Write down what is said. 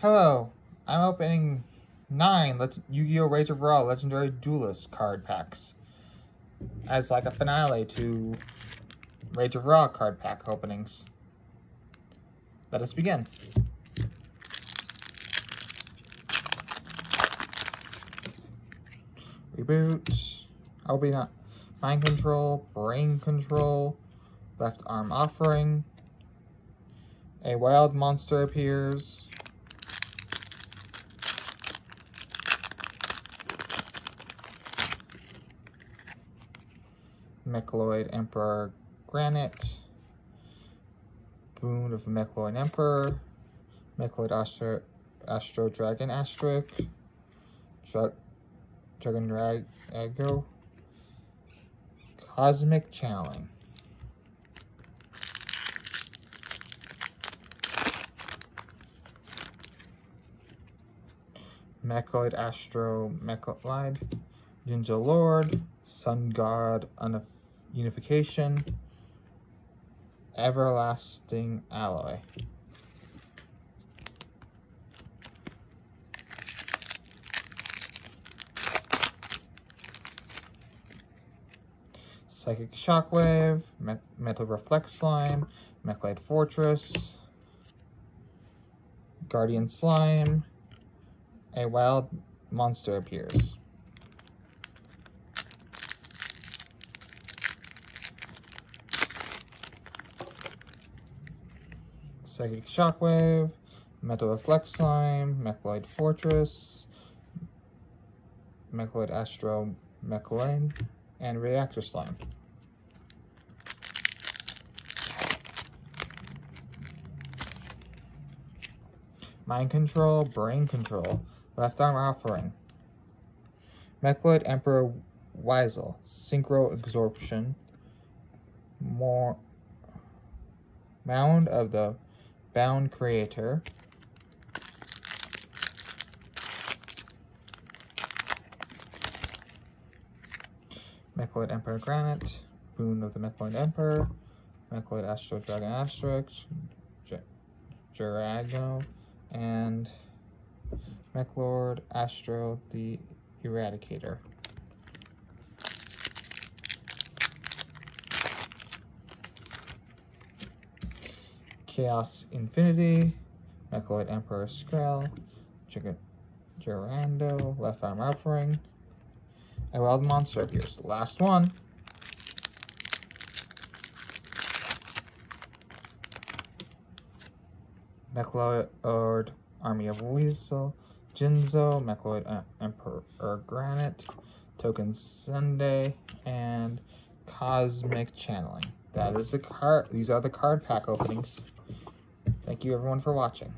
Hello, I'm opening nine Yu-Gi-Oh! Rage of Ra Legendary Duelist card packs as like a finale to Rage of Ra card pack openings. Let us begin. Reboot. I'll be not mind control, brain control, left arm offering. A wild monster appears. Mechaloid Emperor Granite, Boon of Mechaloid Emperor, Mechaloid Astro, Astro Dragon Asterisk, Drag, Dragon Drago, Cosmic Channeling. Mechaloid Astro Mechaloid, Ninja Lord, Sun God Unification, Everlasting Alloy. Psychic Shockwave, Metal Reflect Slime, Mechlite Fortress, Guardian Slime, a wild monster appears. Psychic Shockwave, Metal Reflect Slime, Mechaloid Fortress, Mechaloid Astro Mechalane, and Reactor Slime. Mind Control, Brain Control, Left Arm Offering. Mechaloid Emperor Weisel, Synchro Absorption, More Mound of the Bound Creator. Mechaloid Emperor Granite, Boon of the Mechaloid Emperor, Mechaloid Astro Dragon Asterisk, Jarago, and Meklord Astro the Eradicator. Chaos Infinity, Mechaloid Emperor Skrell, Gerando, Left Arm Offering, a Wild. The last one. Mechaloid Army of Weasel, Jinzo, Mechaloid uh, Emperor Granite, Token Sundae, and Cosmic Channeling. That is the card. These are the card pack openings. Thank you everyone for watching.